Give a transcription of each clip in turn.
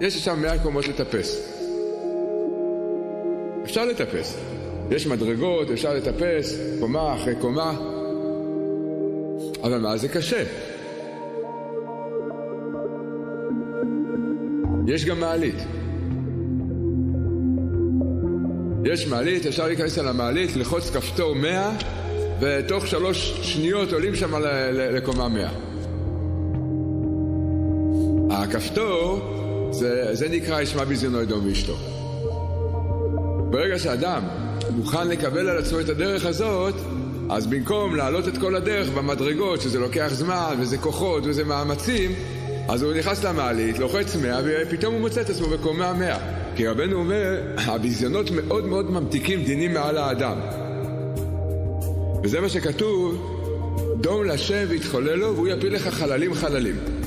יש שם מאה קומות לטפס. אפשר לטפס. יש מדרגות, אפשר לטפס, קומה אחרי קומה. אבל מה, זה קשה. יש גם מעלית. יש מעלית, אפשר להיכנס על המעלית, ללחוץ כפתור 100, ותוך שלוש שניות עולים שם לקומה 100. הכפתור, זה, זה נקרא ישמע בזיונו אדום ואשתו. ברגע שאדם מוכן לקבל על עצמו את הדרך הזאת, אז במקום לעלות את כל הדרך במדרגות, שזה לוקח זמן, וזה כוחות, וזה מאמצים, אז הוא נכנס למעלית, לוחץ 100, ופתאום הוא מוצא את עצמו בקומה 100. כי רבנו אומר, הביזיונות מאוד מאוד ממתיקים דינים מעל האדם. וזה מה שכתוב, דום לשם ויתחולל לו, והוא יפיל לך חללים חללים.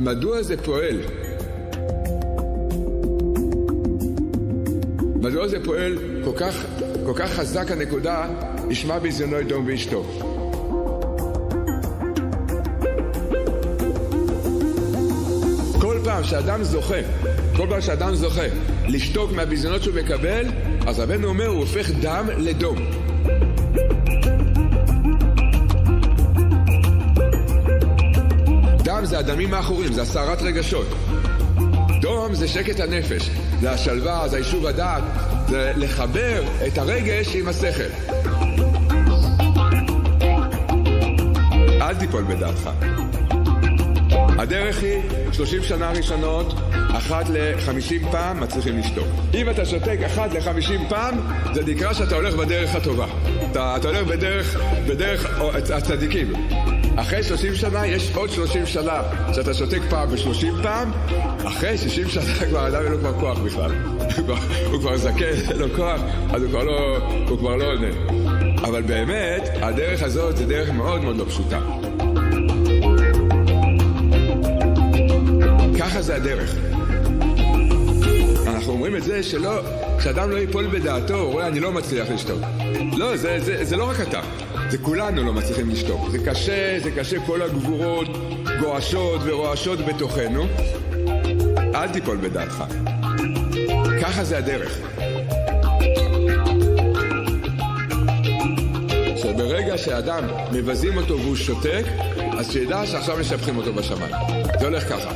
מדוע זה פועל? מדוע זה פועל כל כך, כל כך חזק הנקודה, ישמע ביזיונו אדום ואשתו. כל פעם שאדם זוכה, כל פעם שאדם זוכה לשתוק מהביזיונות שהוא מקבל, אז רבנו אומר, הוא הופך דם לדום. דם זה הדמים האחורים, זה הסערת רגשות. דום זה שקט הנפש, זה השלווה, זה היישוב הדעת, זה לחבר את הרגש עם השכל. אל תיפול בדעתך. הדרך היא 30 שנה ראשונות, אחת ל-50 פעם מצליחים לשתוק. אם אתה שותק אחת ל-50 פעם, זה נקרא שאתה הולך בדרך הטובה. אתה, אתה הולך בדרך, בדרך הצדיקים. אחרי 30 שנה יש עוד 30 שנה שאתה שותק פעם ו-30 פעם, אחרי 60 שנה כבר אדם אין לו כבר כוח בכלל. הוא כבר זקן, אין לו כוח, אז הוא כבר לא, הוא כבר לא עונה. אבל באמת, הדרך הזאת זה דרך מאוד מאוד לא פשוטה. הדרך. אנחנו אומרים את זה שלא, שאדם לא ייפול בדעתו, הוא רואה, אני לא מצליח לשתוק. לא, זה, זה, זה לא רק אתה. זה כולנו לא מצליחים לשתוק. זה קשה, זה קשה, כל הגבורות גועשות ורועשות בתוכנו. אל תיפול בדעתך. ככה זה הדרך. שברגע שאדם מבזים אותו והוא שותק, אז שידע שעכשיו משבחים אותו בשמיים. זה הולך ככה.